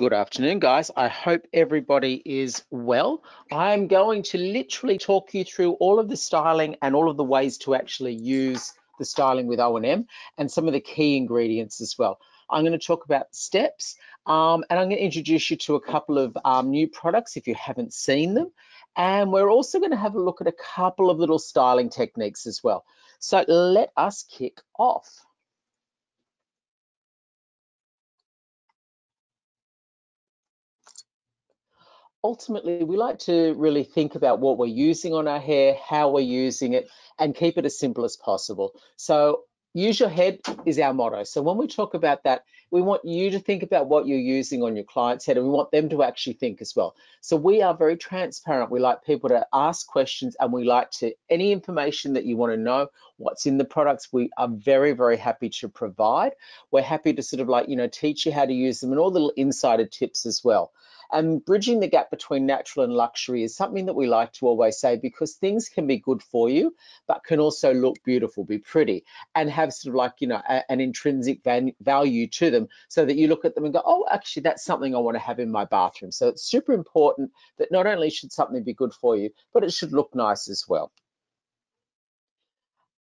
Good afternoon, guys. I hope everybody is well. I'm going to literally talk you through all of the styling and all of the ways to actually use the styling with O&M and some of the key ingredients as well. I'm going to talk about steps um, and I'm going to introduce you to a couple of um, new products if you haven't seen them. And we're also going to have a look at a couple of little styling techniques as well. So let us kick off. Ultimately we like to really think about what we're using on our hair, how we're using it, and keep it as simple as possible. So use your head is our motto. So when we talk about that, we want you to think about what you're using on your client's head and we want them to actually think as well. So we are very transparent. We like people to ask questions and we like to, any information that you want to know, what's in the products, we are very, very happy to provide. We're happy to sort of like, you know, teach you how to use them and all the little insider tips as well. And bridging the gap between natural and luxury is something that we like to always say because things can be good for you, but can also look beautiful, be pretty, and have sort of like, you know, a, an intrinsic value to them so that you look at them and go, oh, actually, that's something I want to have in my bathroom. So it's super important that not only should something be good for you, but it should look nice as well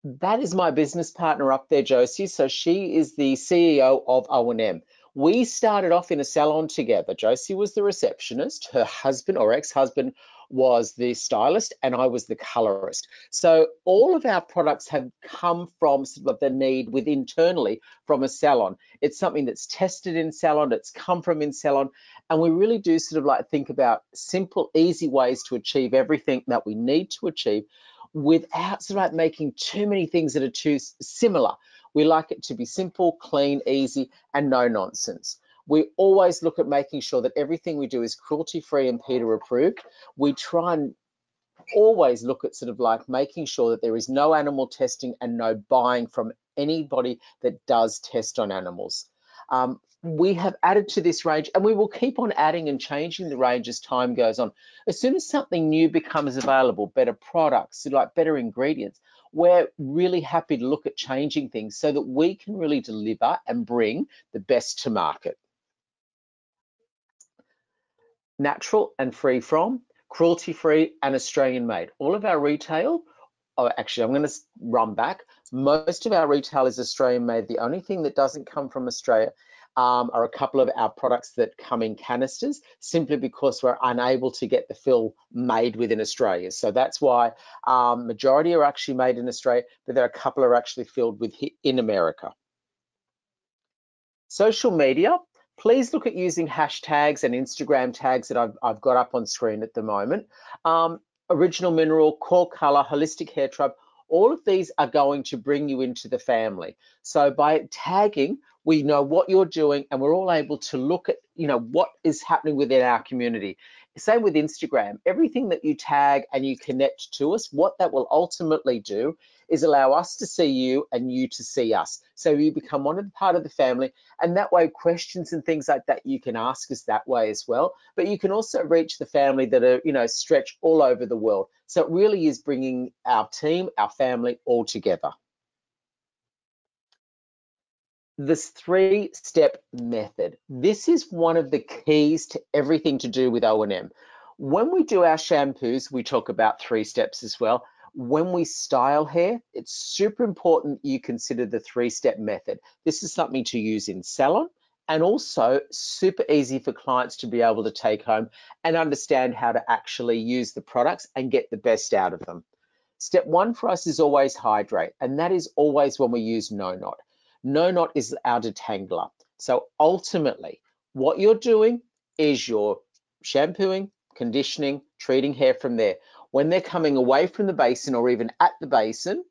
that is my business partner up there, Josie. So she is the CEO of O&M. We started off in a salon together. Josie was the receptionist, her husband or ex-husband was the stylist, and I was the colorist. So all of our products have come from sort of the need with internally from a salon. It's something that's tested in salon, it's come from in salon, and we really do sort of like think about simple, easy ways to achieve everything that we need to achieve without sort of like making too many things that are too similar. We like it to be simple, clean, easy, and no nonsense. We always look at making sure that everything we do is cruelty free and PETA approved. We try and always look at sort of like making sure that there is no animal testing and no buying from anybody that does test on animals. Um, we have added to this range and we will keep on adding and changing the range as time goes on. As soon as something new becomes available, better products, like better ingredients, we're really happy to look at changing things so that we can really deliver and bring the best to market. Natural and free from, cruelty free and Australian made. All of our retail, oh, actually, I'm going to run back. Most of our retail is Australian made. The only thing that doesn't come from Australia um, are a couple of our products that come in canisters simply because we're unable to get the fill made within Australia. So that's why um, majority are actually made in Australia, but there are a couple are actually filled with in America. Social media, please look at using hashtags and Instagram tags that I've, I've got up on screen at the moment. Um, original mineral, core color, holistic hair tribe, all of these are going to bring you into the family. So by tagging, we know what you're doing and we're all able to look at you know what is happening within our community same with instagram everything that you tag and you connect to us what that will ultimately do is allow us to see you and you to see us so you become one of the part of the family and that way questions and things like that you can ask us that way as well but you can also reach the family that are you know stretched all over the world so it really is bringing our team our family all together this three step method. This is one of the keys to everything to do with O&M. When we do our shampoos, we talk about three steps as well. When we style hair, it's super important you consider the three step method. This is something to use in salon and also super easy for clients to be able to take home and understand how to actually use the products and get the best out of them. Step one for us is always hydrate, and that is always when we use no knot. No knot is our detangler. So ultimately, what you're doing is you're shampooing, conditioning, treating hair from there. When they're coming away from the basin or even at the basin,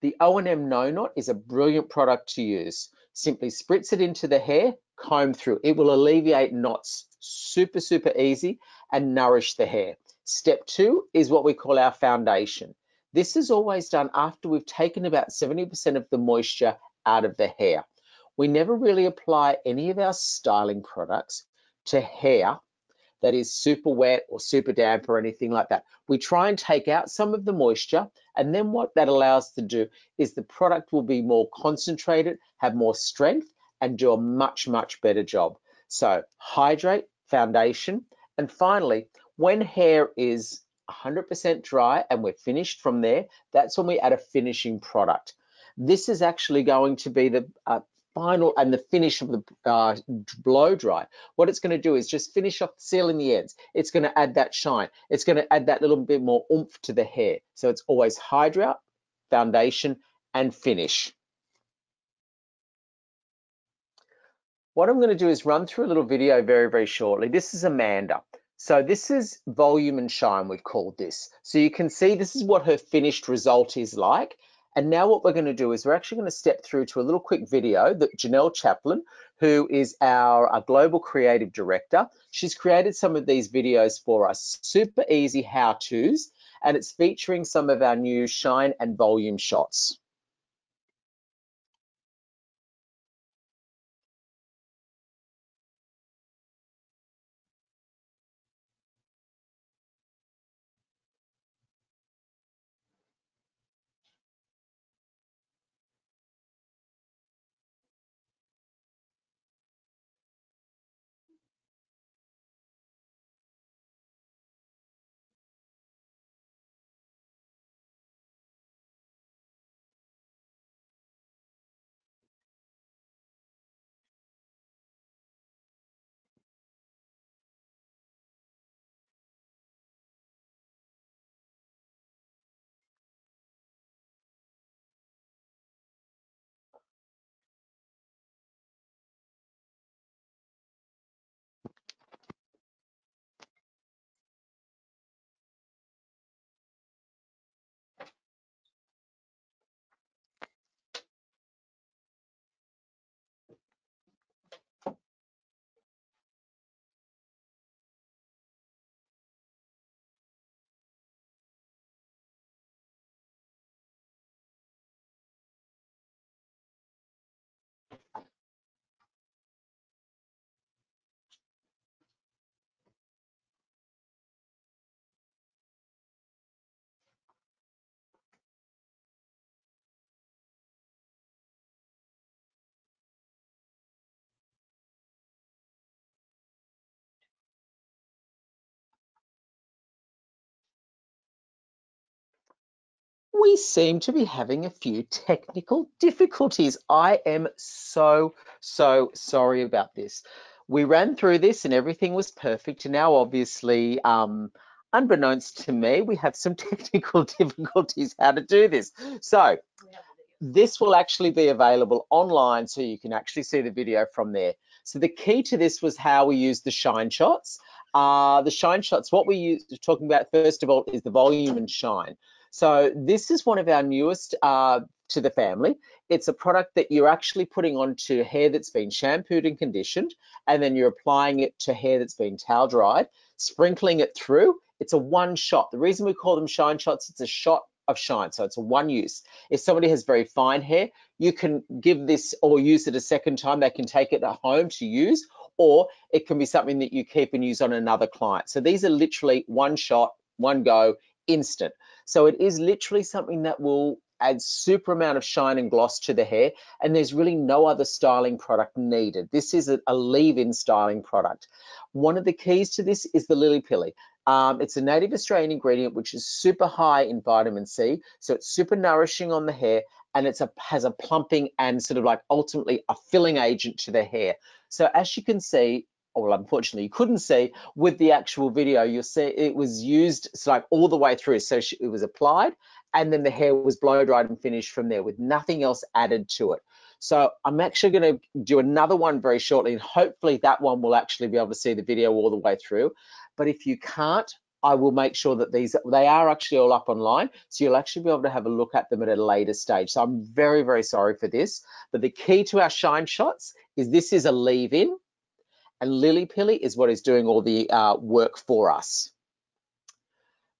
the O&M No Knot is a brilliant product to use. Simply spritz it into the hair, comb through. It will alleviate knots super, super easy and nourish the hair. Step two is what we call our foundation. This is always done after we've taken about 70% of the moisture out of the hair. We never really apply any of our styling products to hair that is super wet or super damp or anything like that. We try and take out some of the moisture and then what that allows to do is the product will be more concentrated, have more strength and do a much, much better job. So hydrate, foundation, and finally, when hair is 100% dry and we're finished from there, that's when we add a finishing product. This is actually going to be the uh, final and the finish of the uh, blow dry. What it's going to do is just finish off sealing the ends. It's going to add that shine. It's going to add that little bit more oomph to the hair. So it's always hydrate, foundation, and finish. What I'm going to do is run through a little video very, very shortly. This is Amanda. So this is volume and shine, we've called this. So you can see this is what her finished result is like. And now what we're going to do is we're actually going to step through to a little quick video that Janelle Chaplin, who is our, our global creative director, she's created some of these videos for us, super easy how-tos, and it's featuring some of our new shine and volume shots. We seem to be having a few technical difficulties. I am so, so sorry about this. We ran through this and everything was perfect. And now, obviously, um, unbeknownst to me, we have some technical difficulties how to do this. So this will actually be available online so you can actually see the video from there. So the key to this was how we use the shine shots. Uh, the shine shots, what we use talking about first of all is the volume and shine. So this is one of our newest uh, to the family. It's a product that you're actually putting onto hair that's been shampooed and conditioned, and then you're applying it to hair that's been towel dried, sprinkling it through. It's a one shot. The reason we call them shine shots, it's a shot of shine. So it's a one use. If somebody has very fine hair, you can give this or use it a second time. They can take it at home to use, or it can be something that you keep and use on another client. So these are literally one shot, one go, instant. So it is literally something that will add super amount of shine and gloss to the hair and there's really no other styling product needed. This is a, a leave-in styling product. One of the keys to this is the Lily Pilly. Um, it's a native Australian ingredient which is super high in vitamin C, so it's super nourishing on the hair and it's a has a plumping and sort of like ultimately a filling agent to the hair. So as you can see, well, unfortunately, you couldn't see with the actual video. You'll see it was used so like all the way through. So it was applied, and then the hair was blow dried and finished from there with nothing else added to it. So I'm actually going to do another one very shortly, and hopefully that one will actually be able to see the video all the way through. But if you can't, I will make sure that these they are actually all up online, so you'll actually be able to have a look at them at a later stage. So I'm very very sorry for this, but the key to our shine shots is this is a leave-in and Lily Pilly is what is doing all the uh, work for us.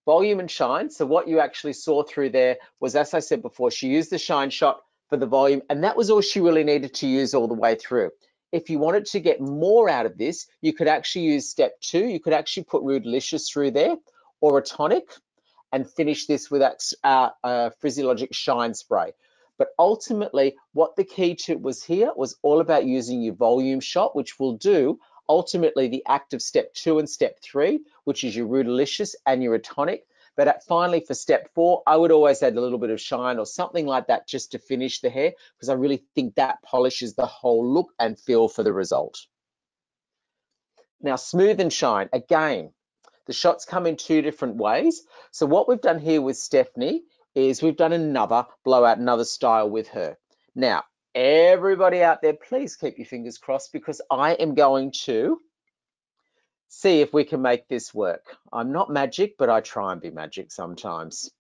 Volume and shine. So what you actually saw through there was, as I said before, she used the shine shot for the volume, and that was all she really needed to use all the way through. If you wanted to get more out of this, you could actually use step two. You could actually put Rootalicious through there or a tonic and finish this with that uh, uh, Physiologic Shine Spray. But ultimately, what the key to was here was all about using your volume shot, which we'll do ultimately the act of step two and step three, which is your Rootalicious and your Atonic. But at, finally for step four, I would always add a little bit of shine or something like that just to finish the hair because I really think that polishes the whole look and feel for the result. Now, smooth and shine, again, the shots come in two different ways. So what we've done here with Stephanie is we've done another blowout, another style with her. Now, everybody out there, please keep your fingers crossed because I am going to see if we can make this work. I'm not magic, but I try and be magic sometimes.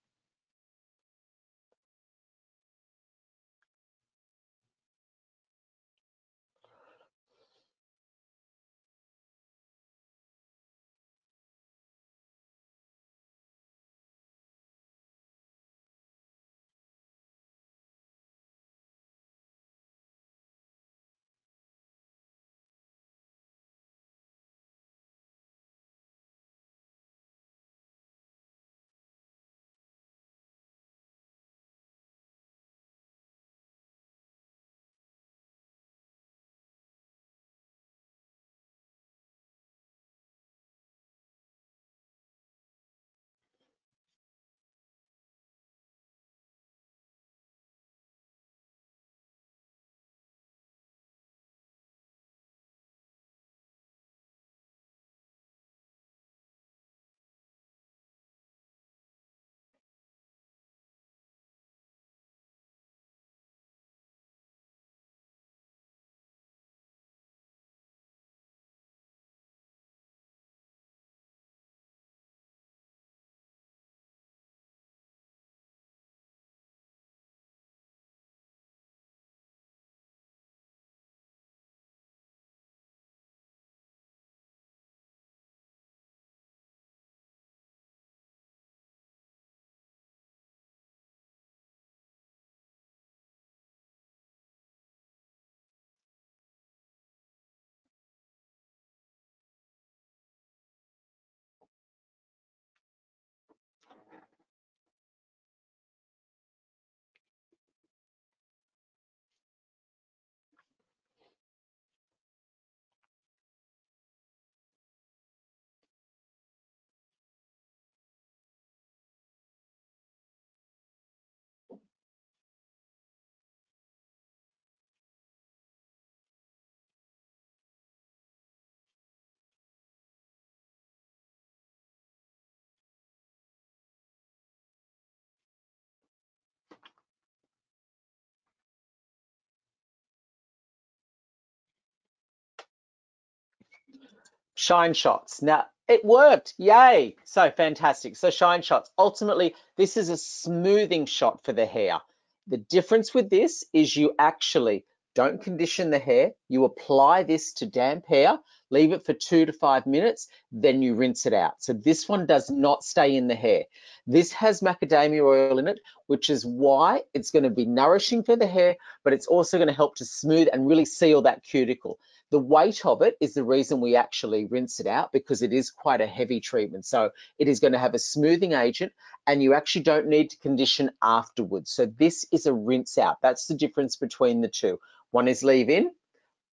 Shine shots. Now it worked, yay. So fantastic. So shine shots. Ultimately, this is a smoothing shot for the hair. The difference with this is you actually don't condition the hair. You apply this to damp hair, leave it for two to five minutes, then you rinse it out. So this one does not stay in the hair. This has macadamia oil in it, which is why it's going to be nourishing for the hair, but it's also going to help to smooth and really seal that cuticle. The weight of it is the reason we actually rinse it out because it is quite a heavy treatment. So it is going to have a smoothing agent and you actually don't need to condition afterwards. So this is a rinse out. That's the difference between the two. One is leave in,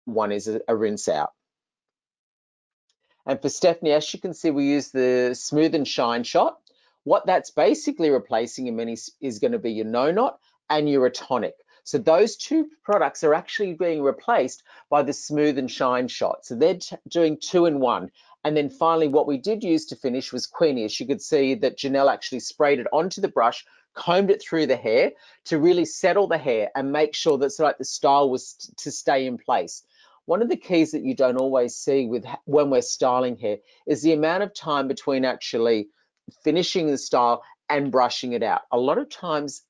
one is a, rinse out. And for Stephanie, as you can see, we use the smooth and shine shot. What that's basically replacing in many is going to be your no knot and your tonic. So those two products are actually being replaced by the smooth and shine shot. So they're doing two in one. And then finally, what we did use to finish was Queenie. As you could see that Janelle actually sprayed it onto the brush, combed it through the hair to really settle the hair and make sure that so like the style was to stay in place. One of the keys that you don't always see with when we're styling hair is the amount of time between actually finishing the style and brushing it out. A lot of times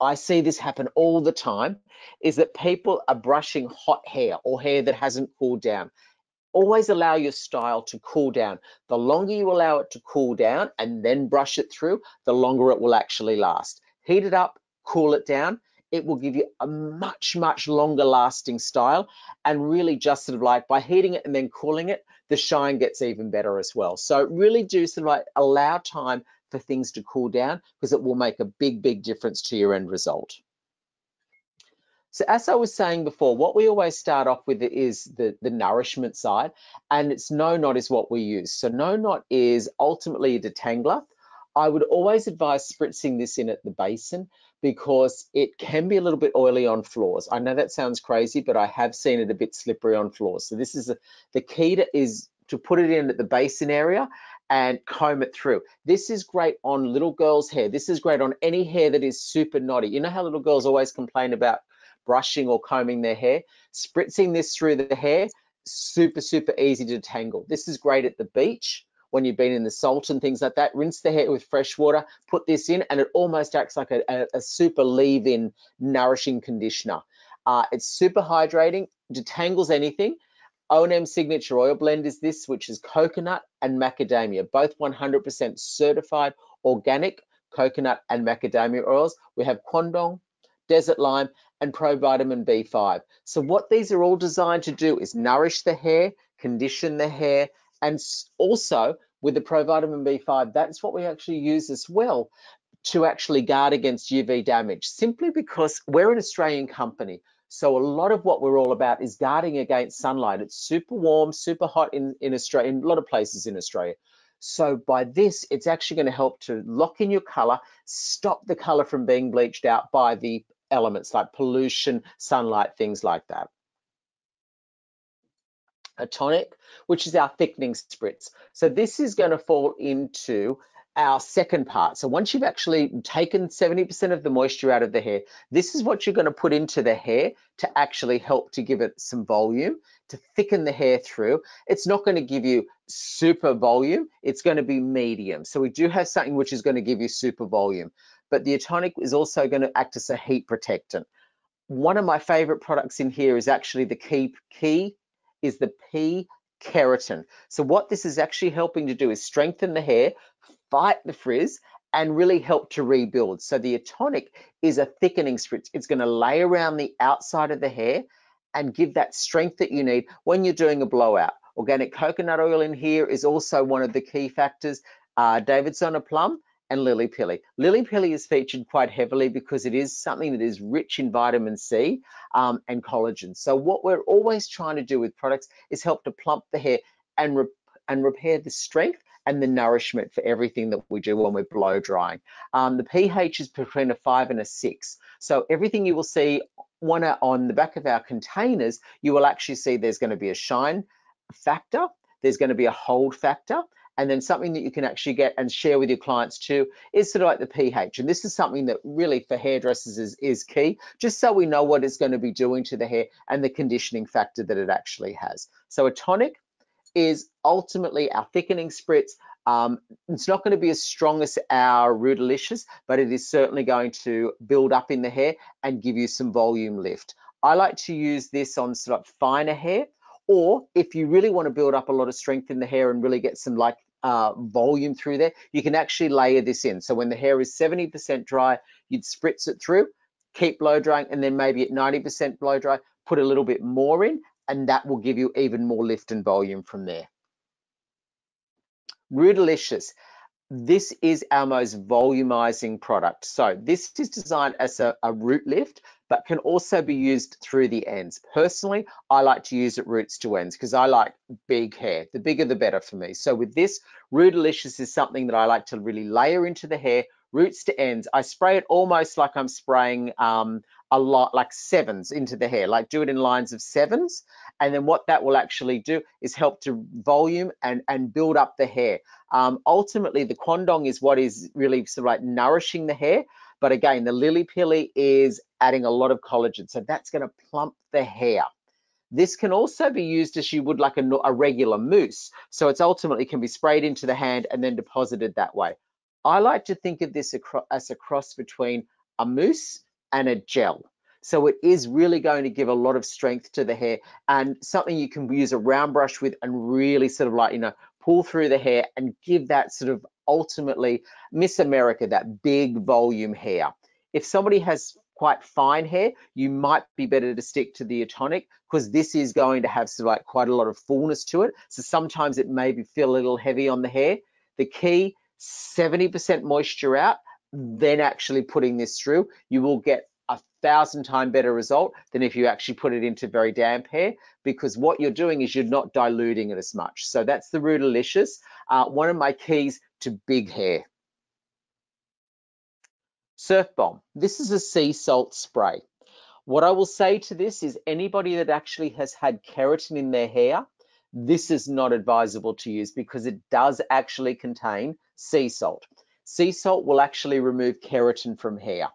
I see this happen all the time is that people are brushing hot hair or hair that hasn't cooled down. Always allow your style to cool down. The longer you allow it to cool down and then brush it through, the longer it will actually last. Heat it up, cool it down. It will give you a much, much longer lasting style and really just sort of like by heating it and then cooling it, the shine gets even better as well. So really do sort of like allow time for things to cool down because it will make a big, big difference to your end result. So as I was saying before, what we always start off with is the, the nourishment side, and it's no knot is what we use. So no knot is ultimately a detangler. I would always advise spritzing this in at the basin because it can be a little bit oily on floors. I know that sounds crazy, but I have seen it a bit slippery on floors. So this is a, the key to is to put it in at the basin area and comb it through. This is great on little girls' hair. This is great on any hair that is super knotty. You know how little girls always complain about brushing or combing their hair? Spritzing this through the hair, super, super easy to tangle. This is great at the beach when you've been in the salt and things like that. Rinse the hair with fresh water, put this in, and it almost acts like a, a, super leave-in nourishing conditioner. Uh, it's super hydrating, detangles anything, O&M signature oil blend is this, which is coconut and macadamia, both 100% certified organic coconut and macadamia oils. We have Quandong, desert lime, and provitamin B5. So what these are all designed to do is nourish the hair, condition the hair, and also with the provitamin B5, that's what we actually use as well to actually guard against UV damage, simply because we're an Australian company. So a lot of what we're all about is guarding against sunlight. It's super warm, super hot in, in Australia, in a lot of places in Australia. So by this, it's actually going to help to lock in your color, stop the color from being bleached out by the elements like pollution, sunlight, things like that. Atonic, which is our thickening spritz. So this is going to fall into our second part. So once you've actually taken 70% of the moisture out of the hair, this is what you're going to put into the hair to actually help to give it some volume, to thicken the hair through. It's not going to give you super volume, it's going to be medium. So we do have something which is going to give you super volume, but the Atonic is also going to act as a heat protectant. One of my favorite products in here is actually the key, key is the P keratin. So what this is actually helping to do is strengthen the hair, fight the frizz and really help to rebuild. So the Atonic is a thickening spritz. It's going to lay around the outside of the hair and give that strength that you need when you're doing a blowout. Organic coconut oil in here is also one of the key factors. Uh, Davidsona plum and lily pilly. Lily pilly is featured quite heavily because it is something that is rich in vitamin C um, and collagen. So what we're always trying to do with products is help to plump the hair and, re and repair the strength and the nourishment for everything that we do when we're blow drying. Um, the pH is between a five and a six. So everything you will see one on the back of our containers, you will actually see there's going to be a shine factor, there's going to be a hold factor, and then something that you can actually get and share with your clients too is sort of like the pH. And this is something that really for hairdressers is, is key, just so we know what it's going to be doing to the hair and the conditioning factor that it actually has. So Atonic is ultimately our thickening spritz. Um, it's not going to be as strong as our Rootalicious, but it is certainly going to build up in the hair and give you some volume lift. I like to use this on sort of finer hair, or if you really want to build up a lot of strength in the hair and really get some like uh, volume through there, you can actually layer this in. So when the hair is 70% dry, you'd spritz it through, keep blow drying, and then maybe at 90% blow dry, put a little bit more in, and that will give you even more lift and volume from there. Rootalicious. This is our most volumizing product. So this is designed as a, a, root lift, but can also be used through the ends. Personally, I like to use it roots to ends because I like big hair. The bigger, the better for me. So with this, Rootalicious is something that I like to really layer into the hair, roots to ends. I spray it almost like I'm spraying um, a lot, like sevens into the hair, like do it in lines of sevens. And then what that will actually do is help to volume and, and build up the hair. Um, ultimately, the Quandong is what is really sort of like nourishing the hair. But again, the lily pilly is adding a lot of collagen. So that's going to plump the hair. This can also be used as you would like a, a regular mousse. So it's ultimately can be sprayed into the hand and then deposited that way. I like to think of this as a cross between a mousse and a gel. So it is really going to give a lot of strength to the hair and something you can use a round brush with and really sort of like, you know, pull through the hair and give that sort of ultimately Miss America, that big volume hair. If somebody has quite fine hair, you might be better to stick to the Atonic because this is going to have sort of like quite a lot of fullness to it. So sometimes it may feel a little heavy on the hair. The key 70% moisture out, then actually putting this through, you will get a thousand time better result than if you actually put it into very damp hair because what you're doing is you're not diluting it as much. So that's the Rootalicious, uh, one of my keys to big hair. Surf Bomb. This is a sea salt spray. What I will say to this is anybody that actually has had keratin in their hair, this is not advisable to use because it does actually contain sea salt. Sea salt will actually remove keratin from hair.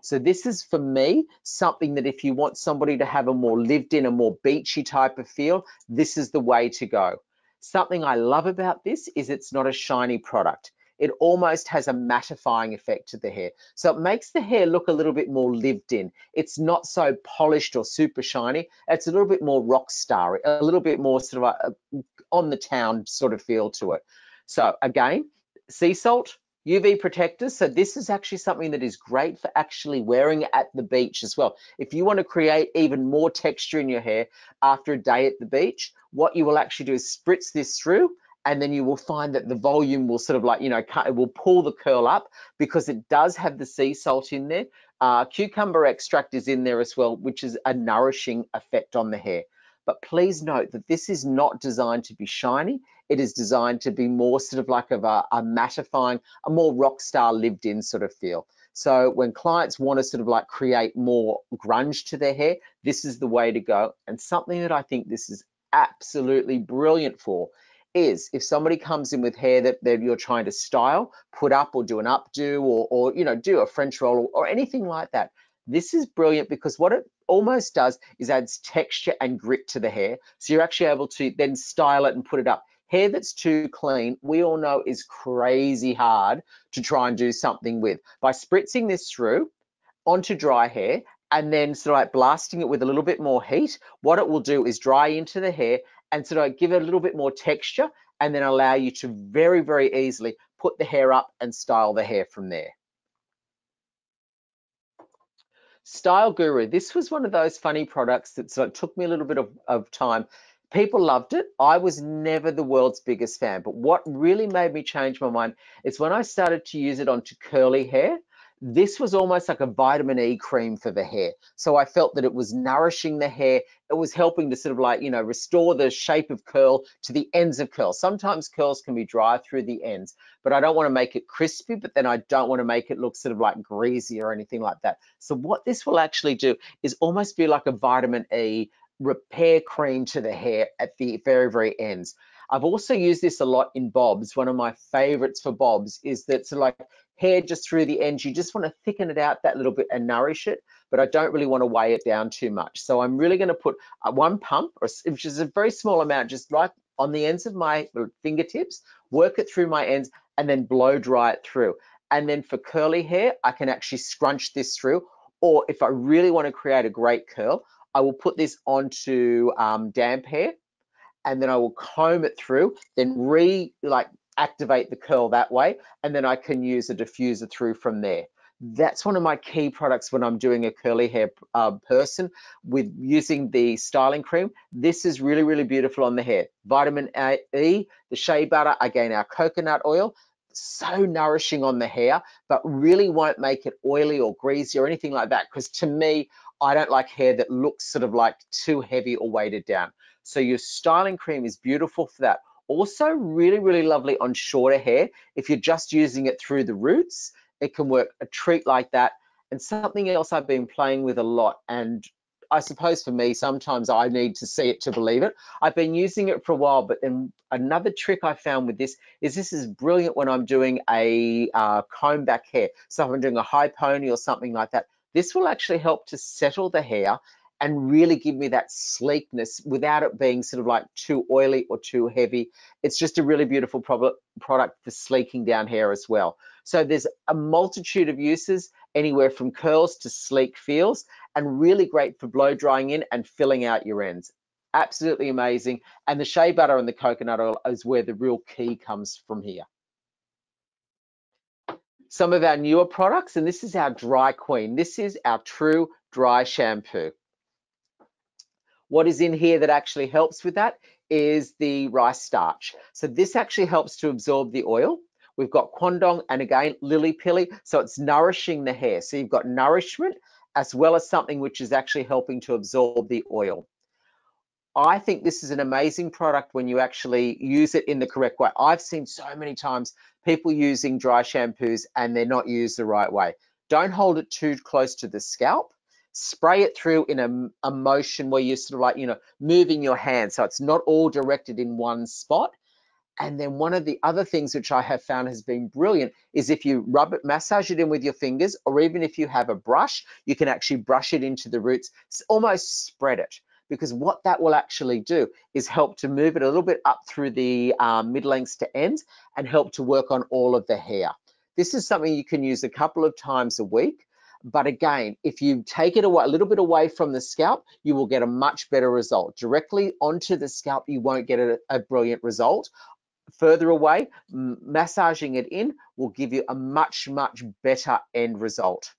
So this is for me something that if you want somebody to have a more lived in, a more beachy type of feel, this is the way to go. Something I love about this is it's not a shiny product. It almost has a mattifying effect to the hair. So it makes the hair look a little bit more lived in. It's not so polished or super shiny. It's a little bit more rock starry, a little bit more sort of a, on the town sort of feel to it. So again, sea salt, UV protectors. So this is actually something that is great for actually wearing at the beach as well. If you want to create even more texture in your hair after a day at the beach, what you will actually do is spritz this through and then you will find that the volume will sort of like, you know, it will pull the curl up because it does have the sea salt in there. Uh, cucumber extract is in there as well, which is a nourishing effect on the hair. But please note that this is not designed to be shiny. It is designed to be more sort of like of a, a mattifying, a more rock star lived in sort of feel. So when clients want to sort of like create more grunge to their hair, this is the way to go. And something that I think this is absolutely brilliant for is if somebody comes in with hair that, that you're trying to style, put up or do an updo or, or you know, do a French roll or, or anything like that. This is brilliant because what it almost does is adds texture and grit to the hair. So you're actually able to then style it and put it up. Hair that's too clean, we all know is crazy hard to try and do something with. By spritzing this through onto dry hair and then sort of like blasting it with a little bit more heat, what it will do is dry into the hair and sort of give it a little bit more texture and then allow you to very, very easily put the hair up and style the hair from there. Style Guru, this was one of those funny products that sort of took me a little bit of, of time people loved it. I was never the world's biggest fan, but what really made me change my mind is when I started to use it onto curly hair. This was almost like a vitamin E cream for the hair. So I felt that it was nourishing the hair. It was helping to sort of like, you know, restore the shape of curl to the ends of curl. Sometimes curls can be dry through the ends, but I don't want to make it crispy, but then I don't want to make it look sort of like greasy or anything like that. So what this will actually do is almost be like a vitamin E repair cream to the hair at the very, very ends. I've also used this a lot in bobs. One of my favorites for bobs is that so like hair just through the ends, you just want to thicken it out that little bit and nourish it, but I don't really want to weigh it down too much. So I'm really going to put one pump, which is a very small amount, just right on the ends of my fingertips, work it through my ends, and then blow dry it through. And then for curly hair, I can actually scrunch this through. Or if I really want to create a great curl, I will put this onto um, damp hair and then I will comb it through, then re like activate the curl that way. And then I can use a diffuser through from there. That's one of my key products when I'm doing a curly hair uh, person with using the styling cream. This is really, really beautiful on the hair. Vitamin E, the shea butter, again, our coconut oil, so nourishing on the hair, but really won't make it oily or greasy or anything like that. Because to me, I don't like hair that looks sort of like too heavy or weighted down. So your styling cream is beautiful for that. Also really, really lovely on shorter hair. If you're just using it through the roots, it can work a treat like that. And something else I've been playing with a lot, and I suppose for me, sometimes I need to see it to believe it. I've been using it for a while, but then another trick I found with this is this is brilliant when I'm doing a uh, comb back hair. So if I'm doing a high pony or something like that, this will actually help to settle the hair and really give me that sleekness without it being sort of like too oily or too heavy. It's just a really beautiful product for sleeking down hair as well. So there's a multitude of uses, anywhere from curls to sleek feels, and really great for blow drying in and filling out your ends. Absolutely amazing. And the shea butter and the coconut oil is where the real key comes from here some of our newer products, and this is our Dry Queen. This is our true dry shampoo. What is in here that actually helps with that is the rice starch. So this actually helps to absorb the oil. We've got Quandong and again, Lily Pilly, so it's nourishing the hair. So you've got nourishment as well as something which is actually helping to absorb the oil. I think this is an amazing product when you actually use it in the correct way. I've seen so many times people using dry shampoos and they're not used the right way. Don't hold it too close to the scalp. Spray it through in a, a motion where you're sort of like, you know, moving your hand. So it's not all directed in one spot. And then one of the other things which I have found has been brilliant is if you rub it, massage it in with your fingers, or even if you have a brush, you can actually brush it into the roots, almost spread it. Because what that will actually do is help to move it a little bit up through the um, mid lengths to ends and help to work on all of the hair. This is something you can use a couple of times a week. But again, if you take it away, a little bit away from the scalp, you will get a much better result. Directly onto the scalp, you won't get a, a brilliant result further away, massaging it in will give you a much, much better end result.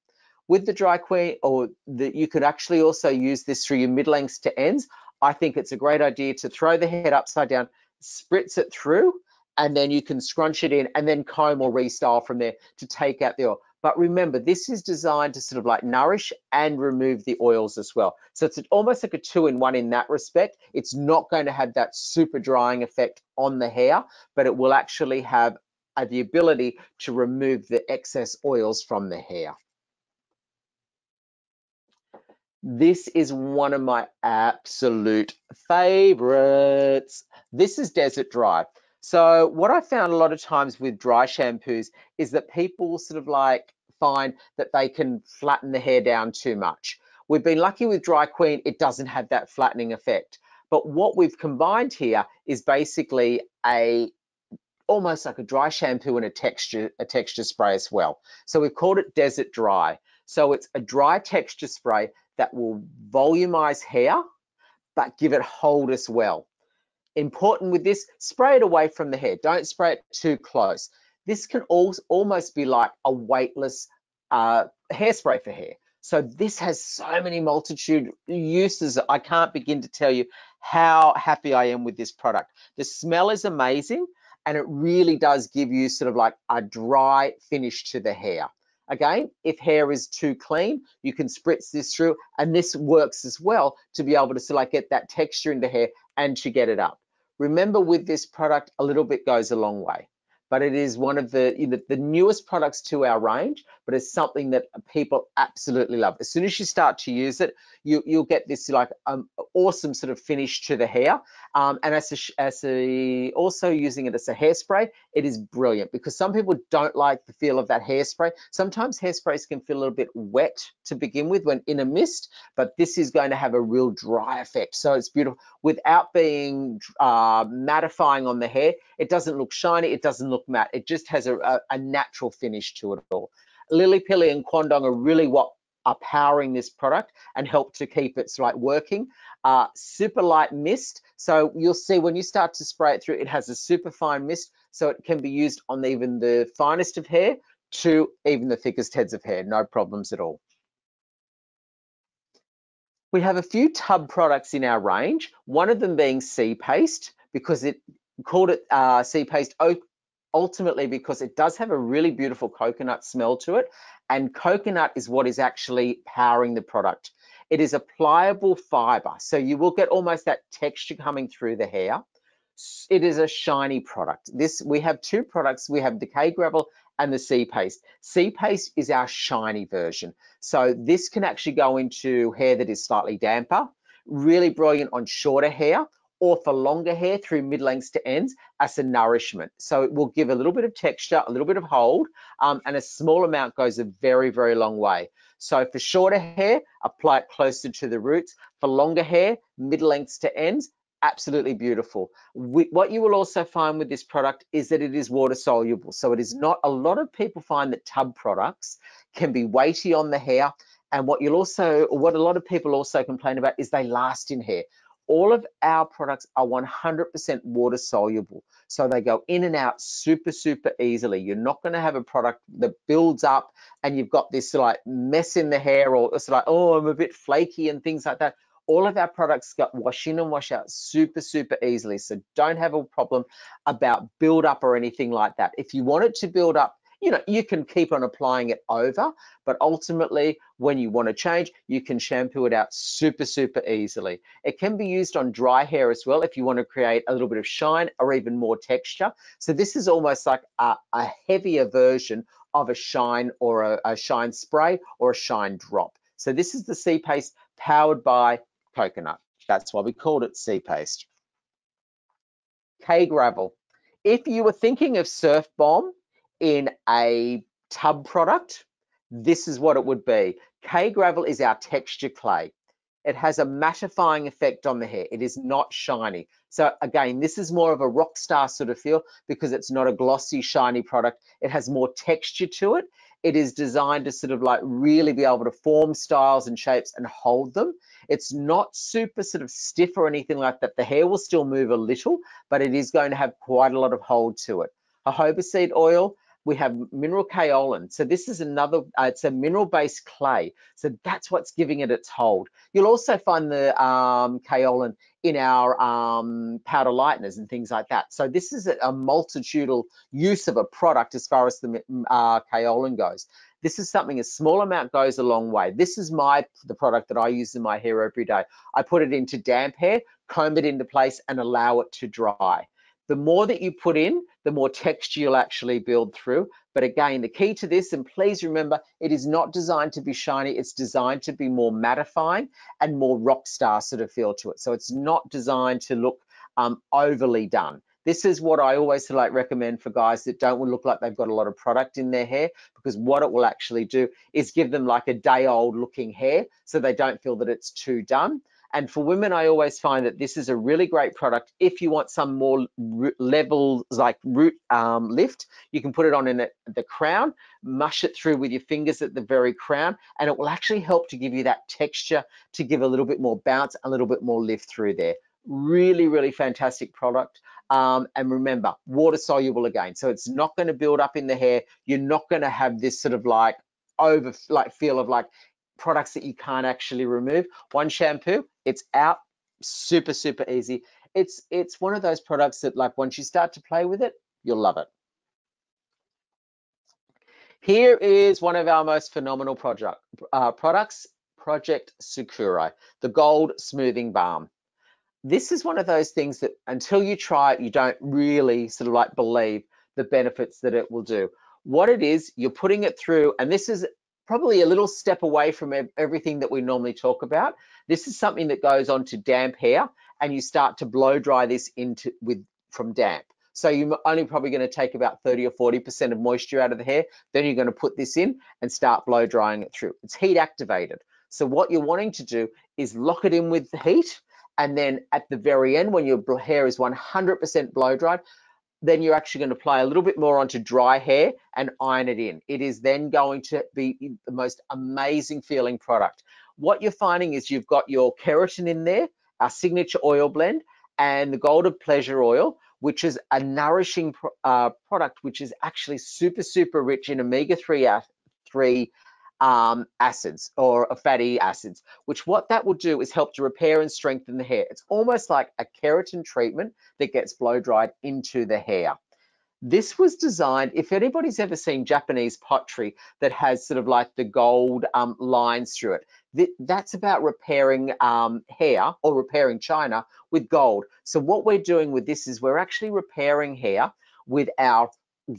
With the dry queen, or the, you could actually also use this through your mid lengths to ends. I think it's a great idea to throw the head upside down, spritz it through, and then you can scrunch it in and then comb or restyle from there to take out the oil. But remember, this is designed to sort of like nourish and remove the oils as well. So it's almost like a two in one in that respect. It's not going to have that super drying effect on the hair, but it will actually have the ability to remove the excess oils from the hair. This is one of my absolute favorites. This is Desert Dry. So what I found a lot of times with dry shampoos is that people sort of like find that they can flatten the hair down too much. We've been lucky with Dry Queen, it doesn't have that flattening effect. But what we've combined here is basically a almost like a dry shampoo and a texture a texture spray as well. So we've called it Desert Dry. So it's a dry texture spray that will volumize hair, but give it hold as well important with this, spray it away from the hair. Don't spray it too close. This can almost be like a weightless uh, hairspray for hair. So this has so many multitude uses. I can't begin to tell you how happy I am with this product. The smell is amazing and it really does give you sort of like a dry finish to the hair. Again, if hair is too clean, you can spritz this through and this works as well to be able to of like get that texture in the hair and to get it up. Remember with this product, a little bit goes a long way but it is one of the, the newest products to our range, but it's something that people absolutely love. As soon as you start to use it, you, you'll get this like um, awesome sort of finish to the hair. Um, and as a, as a, also using it as a hairspray, it is brilliant because some people don't like the feel of that hairspray. Sometimes hairsprays can feel a little bit wet to begin with when in a mist, but this is going to have a real dry effect. So it's beautiful without being uh, mattifying on the hair. It doesn't look shiny. It doesn't look matte. It just has a, a, a natural finish to it all. Lily Pilly and Quandong are really what are powering this product and help to keep it like working. Uh, super light mist. So you'll see when you start to spray it through, it has a super fine mist. So it can be used on even the finest of hair to even the thickest heads of hair. No problems at all. We have a few tub products in our range, one of them being C-Paste because it called it uh, C-Paste ultimately because it does have a really beautiful coconut smell to it and coconut is what is actually powering the product. It is a pliable fiber so you will get almost that texture coming through the hair. It is a shiny product. This we have two products. We have K-Gravel and the C-Paste. Sea paste is our shiny version. So this can actually go into hair that is slightly damper really brilliant on shorter hair or for longer hair through mid lengths to ends as a nourishment. So it will give a little bit of texture, a little bit of hold, um, and a small amount goes a very, very long way. So for shorter hair, apply it closer to the roots. For longer hair, mid lengths to ends, absolutely beautiful. We, what you will also find with this product is that it is water soluble. So it is not, a lot of people find that tub products can be weighty on the hair. And what you'll also, what a lot of people also complain about is they last in hair all of our products are 100% water soluble. So they go in and out super, super easily. You're not going to have a product that builds up and you've got this like mess in the hair or it's like, oh, I'm a bit flaky and things like that. All of our products got wash in and wash out super, super easily. So don't have a problem about build up or anything like that. If you want it to build up you know, you can keep on applying it over, but ultimately when you want to change, you can shampoo it out super, super easily. It can be used on dry hair as well if you want to create a little bit of shine or even more texture. So this is almost like a, a heavier version of a shine or a, a shine spray or a shine drop. So this is the C-Paste powered by coconut. That's why we called it C-Paste. K-Gravel. If you were thinking of Surf Bomb in a tub product, this is what it would be. K-Gravel is our texture clay. It has a mattifying effect on the hair. It is not shiny. So again, this is more of a rock star sort of feel because it's not a glossy, shiny product. It has more texture to it. It is designed to sort of like really be able to form styles and shapes and hold them. It's not super sort of stiff or anything like that. The hair will still move a little, but it is going to have quite a lot of hold to it. Jojoba seed oil, we have mineral kaolin. So this is another, uh, it's a mineral-based clay. So that's what's giving it its hold. You'll also find the um, kaolin in our um, powder lighteners and things like that. So this is a, a multitudinal use of a product as far as the uh, kaolin goes. This is something a small amount goes a long way. This is my the product that I use in my hair every day. I put it into damp hair, comb it into place and allow it to dry. The more that you put in, the more texture you'll actually build through. But again, the key to this, and please remember, it is not designed to be shiny. It's designed to be more mattifying and more rock star sort of feel to it. So it's not designed to look um, overly done. This is what I always like recommend for guys that don't want to look like they've got a lot of product in their hair because what it will actually do is give them like a day old looking hair so they don't feel that it's too done. And for women, I always find that this is a really great product. If you want some more levels like root um, lift, you can put it on in the crown, mush it through with your fingers at the very crown, and it will actually help to give you that texture to give a little bit more bounce, a little bit more lift through there. Really, really fantastic product. Um, and remember, water soluble again. So it's not going to build up in the hair. You're not going to have this sort of like over like feel of like products that you can't actually remove. One shampoo, it's out, super, super easy. It's, it's one of those products that like once you start to play with it, you'll love it. Here is one of our most phenomenal project, uh, products, Project Sakura, the Gold Smoothing Balm. This is one of those things that until you try it, you don't really sort of like believe the benefits that it will do. What it is, you're putting it through, and this is probably a little step away from everything that we normally talk about. This is something that goes on to damp hair and you start to blow dry this into with from damp. So you're only probably going to take about 30 or 40% of moisture out of the hair. Then you're going to put this in and start blow drying it through. It's heat activated. So what you're wanting to do is lock it in with the heat. And then at the very end, when your hair is 100% blow dried, then you're actually going to apply a little bit more onto dry hair and iron it in. It is then going to be the most amazing feeling product. What you're finding is you've got your keratin in there, our signature oil blend, and the Gold of Pleasure oil, which is a nourishing uh, product, which is actually super, super rich in omega-3 3 um, acids or fatty acids, which what that will do is help to repair and strengthen the hair. It's almost like a keratin treatment that gets blow dried into the hair. This was designed, if anybody's ever seen Japanese pottery that has sort of like the gold um, lines through it, th that's about repairing um, hair or repairing china with gold. So what we're doing with this is we're actually repairing hair with our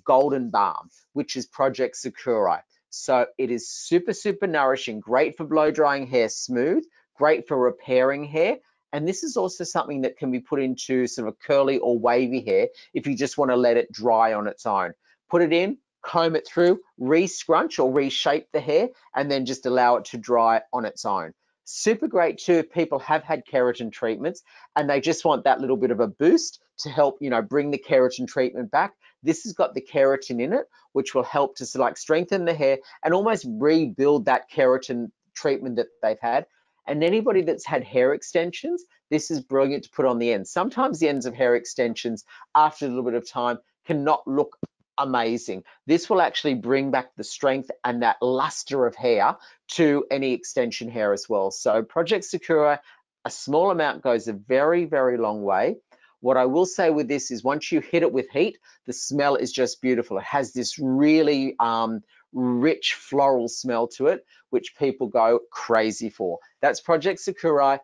golden balm, which is Project Sakura. So it is super, super nourishing, great for blow drying hair smooth, great for repairing hair. And this is also something that can be put into sort of curly or wavy hair if you just want to let it dry on its own. Put it in, comb it through, re-scrunch or reshape the hair, and then just allow it to dry on its own. Super great too people have had keratin treatments and they just want that little bit of a boost to help, you know, bring the keratin treatment back. This has got the keratin in it, which will help to like strengthen the hair and almost rebuild that keratin treatment that they've had. And anybody that's had hair extensions, this is brilliant to put on the ends. Sometimes the ends of hair extensions, after a little bit of time, cannot look amazing. This will actually bring back the strength and that luster of hair to any extension hair as well. So Project Sakura, a small amount goes a very, very long way. What I will say with this is once you hit it with heat, the smell is just beautiful. It has this really um, rich floral smell to it, which people go crazy for. That's Project Sakura.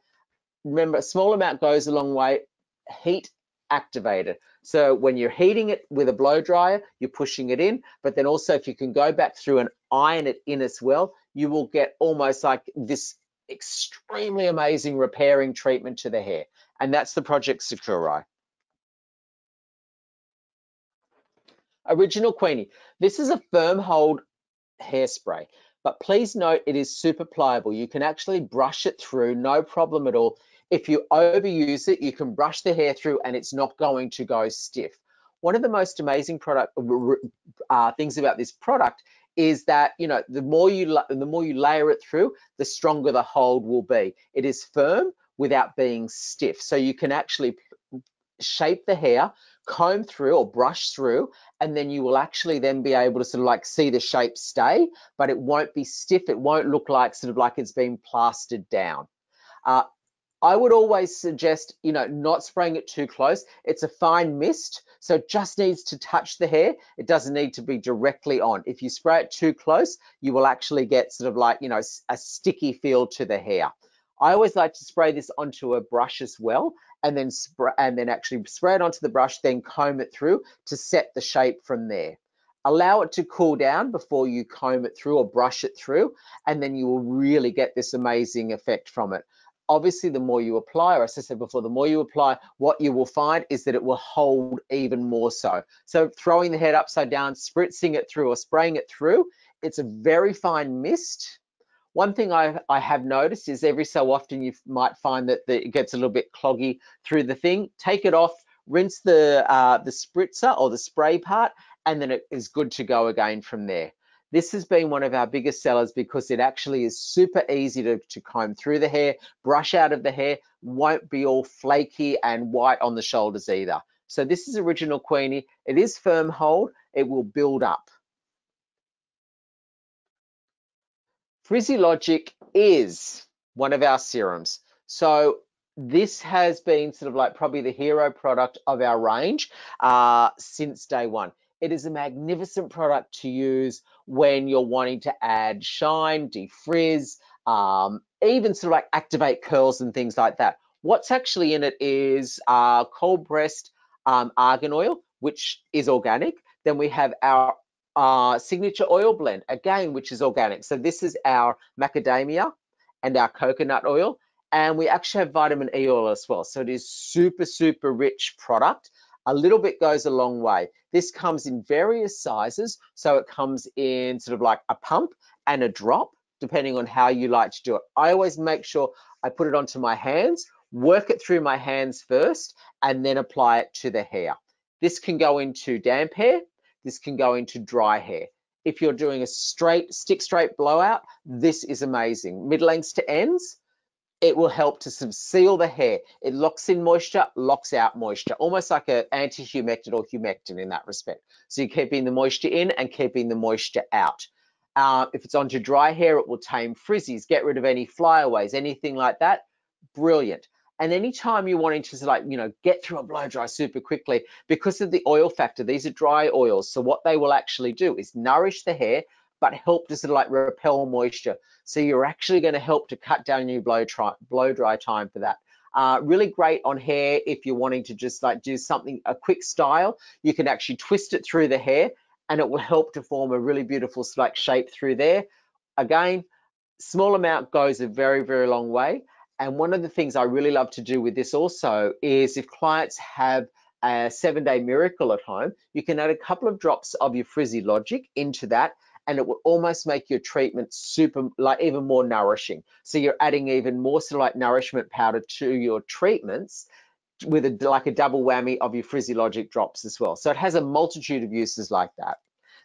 Remember, a small amount goes a long way. Heat activated. So when you're heating it with a blow dryer, you're pushing it in, but then also if you can go back through and iron it in as well, you will get almost like this extremely amazing repairing treatment to the hair. And that's the Project Sakura. Original Queenie. This is a firm hold hairspray, but please note it is super pliable. You can actually brush it through, no problem at all. If you overuse it, you can brush the hair through and it's not going to go stiff. One of the most amazing product uh, things about this product is that you know the more you the more you layer it through, the stronger the hold will be. It is firm without being stiff, so you can actually shape the hair, comb through or brush through, and then you will actually then be able to sort of like see the shape stay, but it won't be stiff. It won't look like sort of like it's been plastered down. Uh, I would always suggest, you know, not spraying it too close. It's a fine mist, so it just needs to touch the hair. It doesn't need to be directly on. If you spray it too close, you will actually get sort of like, you know, a sticky feel to the hair. I always like to spray this onto a brush as well, and then spray and then actually spray it onto the brush, then comb it through to set the shape from there. Allow it to cool down before you comb it through or brush it through, and then you will really get this amazing effect from it obviously the more you apply, or as I said before, the more you apply, what you will find is that it will hold even more so. So throwing the head upside down, spritzing it through or spraying it through, it's a very fine mist. One thing I, I have noticed is every so often you might find that the, it gets a little bit cloggy through the thing. Take it off, rinse the, uh, the spritzer or the spray part, and then it is good to go again from there. This has been one of our biggest sellers because it actually is super easy to, to comb through the hair, brush out of the hair, won't be all flaky and white on the shoulders either. So this is Original Queenie. It is firm hold. It will build up. Frizzy Logic is one of our serums. So this has been sort of like probably the hero product of our range uh, since day one. It is a magnificent product to use when you're wanting to add shine, defrizz, um, even sort of like activate curls and things like that. What's actually in it is uh, cold pressed um, argan oil, which is organic. Then we have our uh, signature oil blend, again, which is organic. So this is our macadamia and our coconut oil. And we actually have vitamin E oil as well. So it is super, super rich product a little bit goes a long way. This comes in various sizes. So it comes in sort of like a pump and a drop, depending on how you like to do it. I always make sure I put it onto my hands, work it through my hands first, and then apply it to the hair. This can go into damp hair. This can go into dry hair. If you're doing a straight, stick straight blowout, this is amazing. Mid lengths to ends, it will help to seal the hair. It locks in moisture, locks out moisture, almost like an anti-humectant or humectant in that respect. So you're keeping the moisture in and keeping the moisture out. Uh, if it's onto dry hair, it will tame frizzies, get rid of any flyaways, anything like that. Brilliant. And anytime you're wanting to like, you know, get through a blow dry super quickly, because of the oil factor, these are dry oils. So what they will actually do is nourish the hair, but help to sort of like repel moisture. So you're actually going to help to cut down your blow, dry, blow dry time for that. Uh, really great on hair if you're wanting to just like do something, a quick style. You can actually twist it through the hair and it will help to form a really beautiful like shape through there. Again, small amount goes a very, very long way. And one of the things I really love to do with this also is if clients have a seven day miracle at home, you can add a couple of drops of your Frizzy Logic into that and it will almost make your treatment super like even more nourishing so you're adding even more sort of like nourishment powder to your treatments with a like a double whammy of your frizzy logic drops as well so it has a multitude of uses like that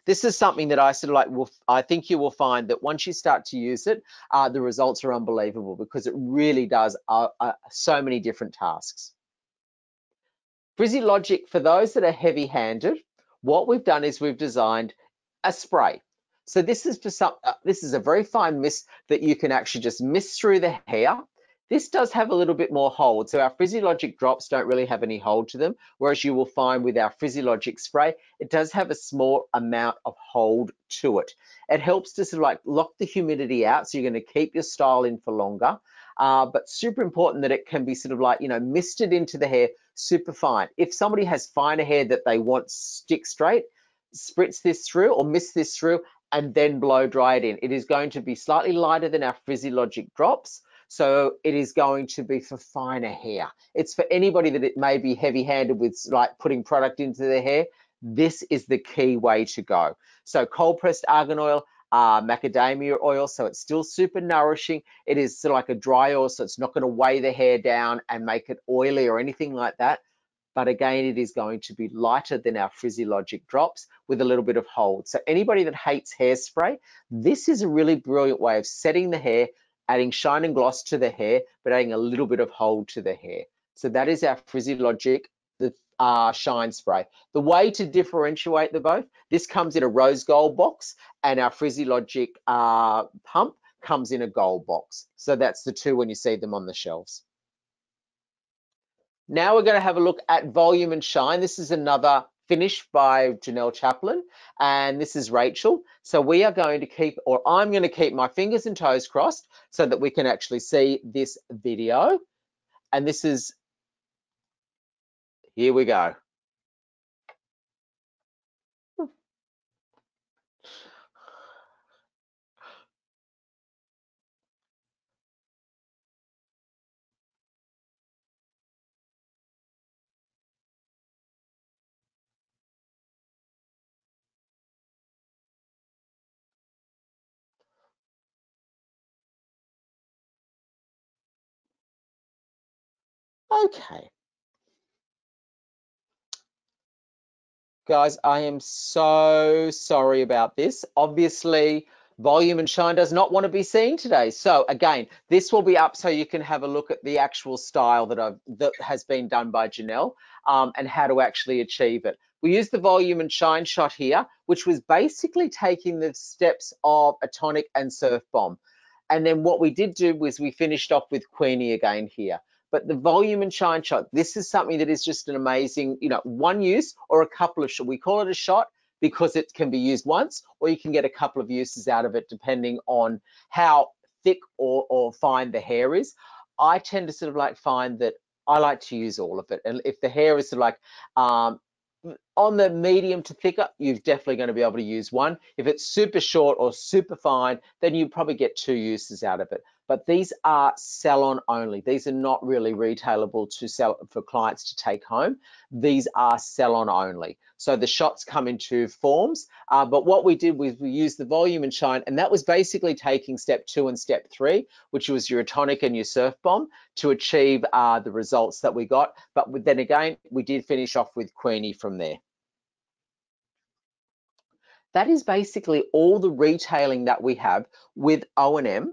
this is something that I sort of like will, I think you will find that once you start to use it, uh, the results are unbelievable because it really does uh, uh, so many different tasks. Frizzy Logic, for those that are heavy handed, what we've done is we've designed a spray. So this is for some, uh, this is a very fine mist that you can actually just mist through the hair. This does have a little bit more hold. So our Frizzy Logic drops don't really have any hold to them. Whereas you will find with our Frizzy Logic spray, it does have a small amount of hold to it. It helps to sort of like lock the humidity out. So you're going to keep your style in for longer. Uh, but super important that it can be sort of like, you know, misted into the hair super fine. If somebody has finer hair that they want stick straight, spritz this through or mist this through and then blow dry it in. It is going to be slightly lighter than our Frizzy Logic drops. So it is going to be for finer hair. It's for anybody that it may be heavy handed with like putting product into their hair. This is the key way to go. So cold pressed argan oil, uh, macadamia oil, so it's still super nourishing. It is sort of like a dry oil, so it's not going to weigh the hair down and make it oily or anything like that. But again, it is going to be lighter than our Frizzy Logic drops with a little bit of hold. So anybody that hates hairspray, this is a really brilliant way of setting the hair, adding shine and gloss to the hair, but adding a little bit of hold to the hair. So that is our Frizzy Logic, the uh, shine spray. The way to differentiate the both, this comes in a rose gold box and our Frizzy Logic uh, pump comes in a gold box. So that's the two when you see them on the shelves. Now we're going to have a look at volume and shine. This is another finish by Janelle Chaplin, and this is Rachel. So we are going to keep, or I'm going to keep my fingers and toes crossed so that we can actually see this video. And this is, here we go. Okay. Guys, I am so sorry about this. Obviously, volume and shine does not want to be seen today. So again, this will be up so you can have a look at the actual style that I've that has been done by Janelle um, and how to actually achieve it. We used the volume and shine shot here, which was basically taking the steps of Atonic and surf bomb. And then what we did do was we finished off with Queenie again here but the volume and shine shot, this is something that is just an amazing, you know, one use or a couple of shots. We call it a shot because it can be used once or you can get a couple of uses out of it depending on how thick or, or fine the hair is. I tend to sort of like find that I like to use all of it. And if the hair is sort of like um, on the medium to thicker, you're definitely going to be able to use one. If it's super short or super fine, then you probably get two uses out of it but these are salon only. These are not really retailable to sell for clients to take home. These are salon only. So the shots come in two forms, uh, but what we did was we used the volume and shine, and that was basically taking step two and step three, which was your tonic and your surf bomb to achieve uh, the results that we got. But then again, we did finish off with Queenie from there. That is basically all the retailing that we have with O&M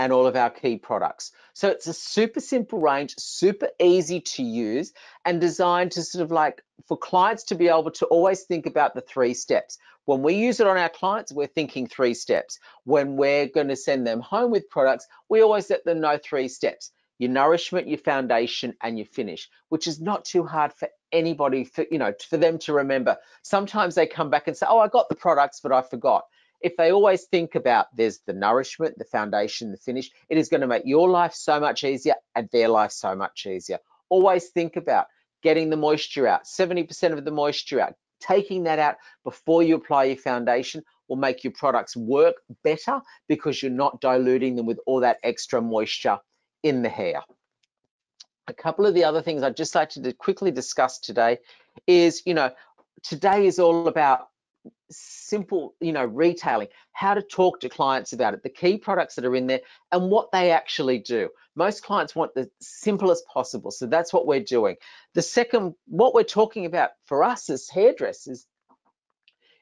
and all of our key products. So it's a super simple range, super easy to use and designed to sort of like for clients to be able to always think about the three steps. When we use it on our clients, we're thinking three steps. When we're going to send them home with products, we always let them know three steps. Your nourishment, your foundation, and your finish, which is not too hard for anybody for you know for them to remember. Sometimes they come back and say, "Oh, I got the products, but I forgot." If they always think about there's the nourishment, the foundation, the finish, it is going to make your life so much easier and their life so much easier. Always think about getting the moisture out, 70% of the moisture out, taking that out before you apply your foundation will make your products work better because you're not diluting them with all that extra moisture in the hair. A couple of the other things I'd just like to quickly discuss today is, you know, today is all about simple, you know, retailing, how to talk to clients about it, the key products that are in there and what they actually do. Most clients want the simplest possible. So that's what we're doing. The second, what we're talking about for us as hairdressers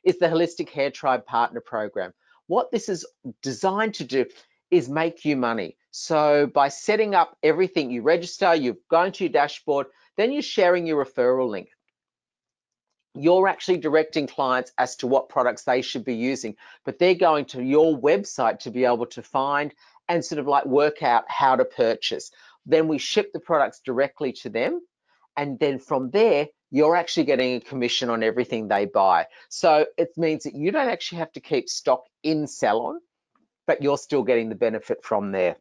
is the Holistic Hair Tribe Partner Program. What this is designed to do is make you money. So by setting up everything, you register, you're going to your dashboard, then you're sharing your referral link you're actually directing clients as to what products they should be using, but they're going to your website to be able to find and sort of like work out how to purchase. Then we ship the products directly to them. And then from there, you're actually getting a commission on everything they buy. So it means that you don't actually have to keep stock in Salon, but you're still getting the benefit from there.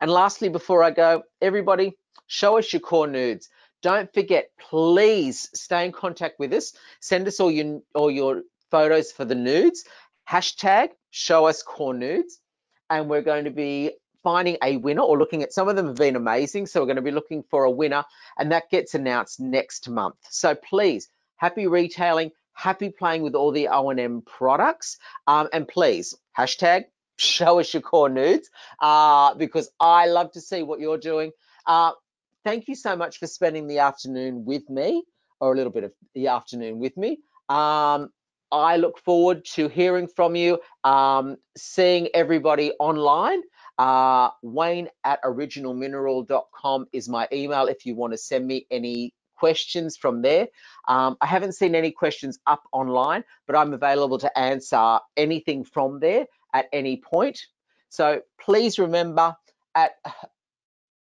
And lastly, before I go, everybody, show us your core nudes. Don't forget, please stay in contact with us. Send us all your all your photos for the nudes. Hashtag show us core nudes. And we're going to be finding a winner or looking at some of them have been amazing. So we're going to be looking for a winner and that gets announced next month. So please, happy retailing, happy playing with all the O&M products. Um, and please, hashtag show us your core nudes uh, because I love to see what you're doing. Uh, thank you so much for spending the afternoon with me or a little bit of the afternoon with me. Um, I look forward to hearing from you, um, seeing everybody online. Uh, Wayne at originalmineral.com is my email if you want to send me any questions from there. Um, I haven't seen any questions up online, but I'm available to answer anything from there at any point. So please remember at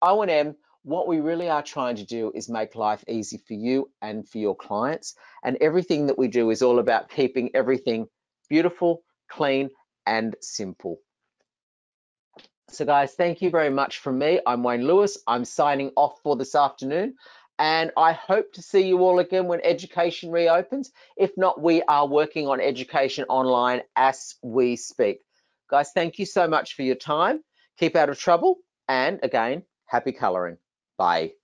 O&M, what we really are trying to do is make life easy for you and for your clients. And everything that we do is all about keeping everything beautiful, clean, and simple. So guys, thank you very much from me. I'm Wayne Lewis. I'm signing off for this afternoon. And I hope to see you all again when education reopens. If not, we are working on education online as we speak. Guys, thank you so much for your time. Keep out of trouble. And again, happy coloring. Bye.